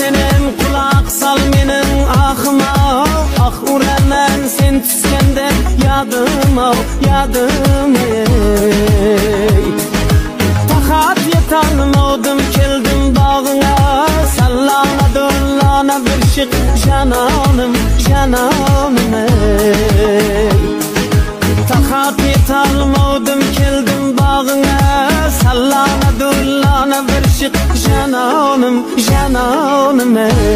senin kulak sal menin Ah uraman sen tüskende yadıma yadım ey. Tahat yetalmadım keldim bağına Sallana dollana bir şık cananım cananım ey. Tahat yetalmadım keldim bağına Sallana dollana bir şık cananım cananım ey